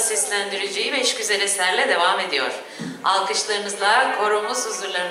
Seslendireceği beş güzel eserle devam ediyor. Alkışlarınızla koromuz huzurlarınızda.